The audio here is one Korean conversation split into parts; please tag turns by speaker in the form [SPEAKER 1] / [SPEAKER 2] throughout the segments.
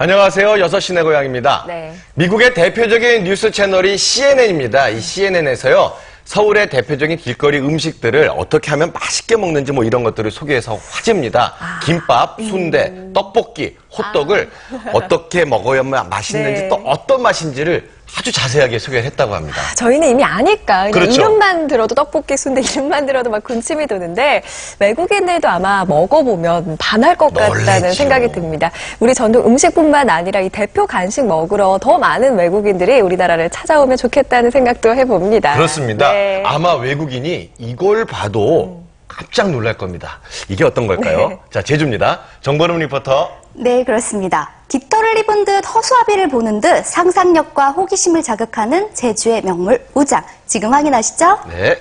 [SPEAKER 1] 안녕하세요. 6시 내 고향입니다.
[SPEAKER 2] 네.
[SPEAKER 1] 미국의 대표적인 뉴스 채널이 CNN입니다. 이 CNN에서요. 서울의 대표적인 길거리 음식들을 어떻게 하면 맛있게 먹는지 뭐 이런 것들을 소개해서 화제입니다.
[SPEAKER 2] 아.
[SPEAKER 1] 김밥, 순대,
[SPEAKER 2] 음.
[SPEAKER 1] 떡볶이, 호떡을 어떻게 먹어야만 맛있는지
[SPEAKER 2] 네.
[SPEAKER 1] 또 어떤 맛인지를 아주 자세하게 소개를 했다고 합니다.
[SPEAKER 2] 저희는 이미 아니까
[SPEAKER 1] 그렇죠.
[SPEAKER 2] 이름만 들어도 떡볶이 순대 이름만 들어도 막 군침이 도는데 외국인들도 아마 먹어보면 반할 것 같다는
[SPEAKER 1] 놀라죠.
[SPEAKER 2] 생각이 듭니다. 우리 전통 음식뿐만 아니라 이 대표 간식 먹으러 더 많은 외국인들이 우리나라를 찾아오면 좋겠다는 생각도 해봅니다.
[SPEAKER 1] 그렇습니다.
[SPEAKER 2] 네.
[SPEAKER 1] 아마 외국인이 이걸 봐도 깜짝 놀랄 겁니다. 이게 어떤 걸까요?
[SPEAKER 2] 네.
[SPEAKER 1] 자, 제주입니다. 정보름 리포터.
[SPEAKER 3] 네, 그렇습니다. 깃털을 입은 듯 허수아비를 보는 듯 상상력과 호기심을 자극하는 제주의 명물 우장. 지금 확인하시죠?
[SPEAKER 1] 네.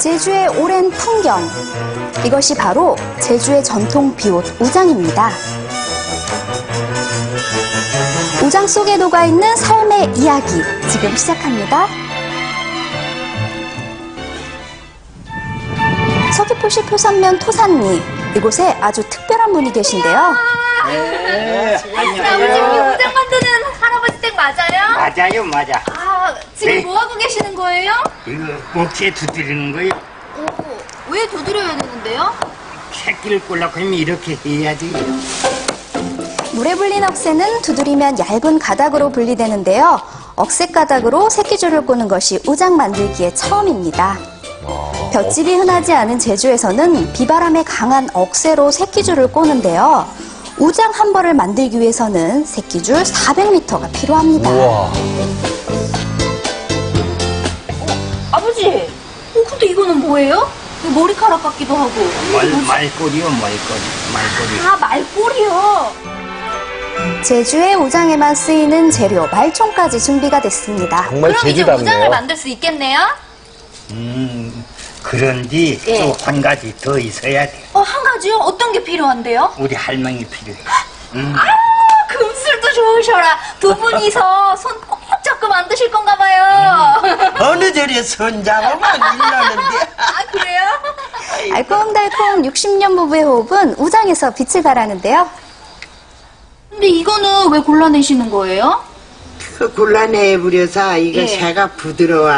[SPEAKER 3] 제주의 오랜 풍경. 이것이 바로 제주의 전통 비옷 우장입니다. 우장 속에 녹아있는 삶의 이야기. 지금 시작합니다. 서귀포시 표선면 토산리. 이곳에 아주 특별한 분이 계신데요.
[SPEAKER 4] 아버님 우장 만드는 할아버지 댁 맞아요?
[SPEAKER 5] 맞아요, 맞아.
[SPEAKER 4] 아 지금
[SPEAKER 5] 네.
[SPEAKER 4] 뭐 하고 계시는 거예요?
[SPEAKER 5] 이거 목지에 두드리는 거예요.
[SPEAKER 4] 오, 왜 두드려야 되는데요?
[SPEAKER 5] 새끼를 꼴라고 하면 이렇게 해야지.
[SPEAKER 3] 물에 불린 억새는 두드리면 얇은 가닥으로 분리되는데요. 억새 가닥으로 새끼줄을 꼬는 것이 우장 만들기의 처음입니다. 볏집이 흔하지 않은 제주에서는 비바람에 강한 억새로 새끼줄을 꼬는데요. 우장 한 벌을 만들기 위해서는 새끼줄 400m가 필요합니다.
[SPEAKER 1] 우와.
[SPEAKER 4] 아버지, 어, 근데 이거는 뭐예요? 머리카락 같기도 하고.
[SPEAKER 5] 말, 말꼬리요, 말꼬리. 말꼬리.
[SPEAKER 4] 아 말꼬리요.
[SPEAKER 3] 제주의 우장에만 쓰이는 재료 말총까지 준비가 됐습니다.
[SPEAKER 1] 정말
[SPEAKER 4] 그럼 이제
[SPEAKER 1] 제주답네요.
[SPEAKER 4] 우장을 만들 수 있겠네요?
[SPEAKER 5] 음, 그런데
[SPEAKER 4] 예.
[SPEAKER 5] 또한 가지 더 있어야 돼.
[SPEAKER 4] 어 한 가지요? 어떤 게 필요한데요?
[SPEAKER 5] 우리 할망이 필요해. 음,
[SPEAKER 4] 아 금술도 좋으셔라. 두 분이서 손 꼭 잡고 만드실 건가 봐요.
[SPEAKER 6] 어느 절에 손잡으면 일러는데
[SPEAKER 4] 아 그래요?
[SPEAKER 3] 알콩달콩 60년 부부의 호흡은 우장에서 빛을 발하는데요.
[SPEAKER 4] 근데 이거는 왜 골라내시는 거예요?
[SPEAKER 6] 그 곤란해버려서 이거
[SPEAKER 4] 예.
[SPEAKER 6] 새가 부드러워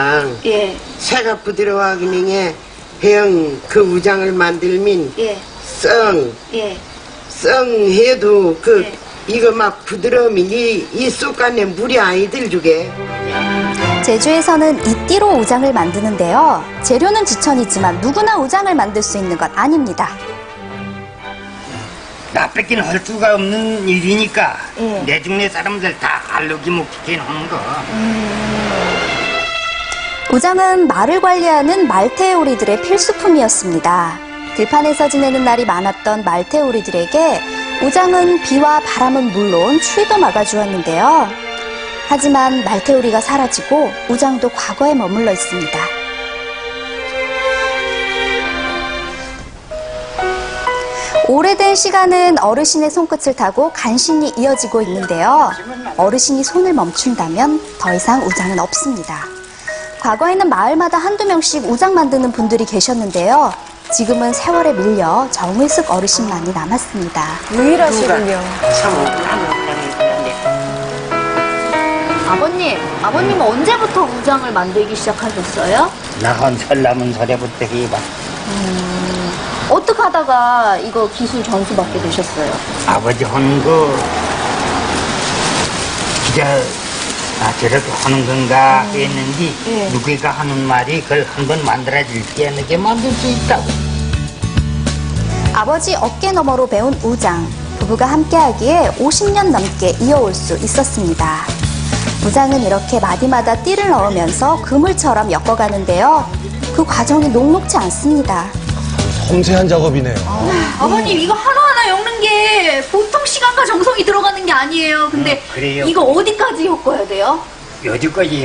[SPEAKER 4] 예,
[SPEAKER 6] 새가 부드러워 그닝에 해영 그 우장을 만들면
[SPEAKER 4] 예,
[SPEAKER 6] 썽,
[SPEAKER 4] 예.
[SPEAKER 6] 썽 해도 그
[SPEAKER 4] 예.
[SPEAKER 6] 이거 막 부드러우면 이, 이 쑥간에 물이 아이들 주게
[SPEAKER 3] 제주에서는 이띠로 우장을 만드는데요. 재료는 지천이지만 누구나 우장을 만들 수 있는 건 아닙니다.
[SPEAKER 5] 나 뺏긴 할 수가 없는 일이니까
[SPEAKER 4] 예.
[SPEAKER 5] 내 중에 사람들 다 알르기 먹히게 하는 거.
[SPEAKER 3] 우장은 말을 관리하는 말태오리들의 필수품이었습니다. 들판에서 지내는 날이 많았던 말태오리들에게 우장은 비와 바람은 물론 추위도 막아주었는데요. 하지만 말태오리가 사라지고 우장도 과거에 머물러 있습니다. 오래된 시간은 어르신의 손끝을 타고 간신히 이어지고 있는데요. 어르신이 손을 멈춘다면 더 이상 우장은 없습니다. 과거에는 마을마다 한두 명씩 우장 만드는 분들이 계셨는데요. 지금은 세월에 밀려 정의숙 어르신만이 남았습니다.
[SPEAKER 2] 유일하시군요.
[SPEAKER 4] 아버님, 아버님은 언제부터 우장을 만들기 시작하셨어요?
[SPEAKER 5] 나 한 살 남은 소리부터 해봐.
[SPEAKER 4] 어떻게 하다가 이거 기술 전수 받게 되셨어요?
[SPEAKER 5] 아버지 하는 거, 기자, 아, 저렇게 하는 건가 했는데,
[SPEAKER 4] 예.
[SPEAKER 5] 누구가 하는 말이 그걸 한번 만들어줄게, 너게 만들 수 있다고.
[SPEAKER 3] 아버지 어깨 너머로 배운 우장. 부부가 함께하기에 50년 넘게 이어올 수 있었습니다. 우장은 이렇게 마디마다 띠를 넣으면서 그물처럼 엮어가는데요. 그 과정이 녹록지 않습니다.
[SPEAKER 1] 섬세한 작업이네요.
[SPEAKER 4] 아 버님, 이거 하나하나 엮는 게 보통 시간과 정성이 들어가는 게 아니에요. 근데
[SPEAKER 5] 음, 그래요.
[SPEAKER 4] 이거 어디까지 엮어야 돼요?
[SPEAKER 5] 여지까지